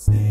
Stay.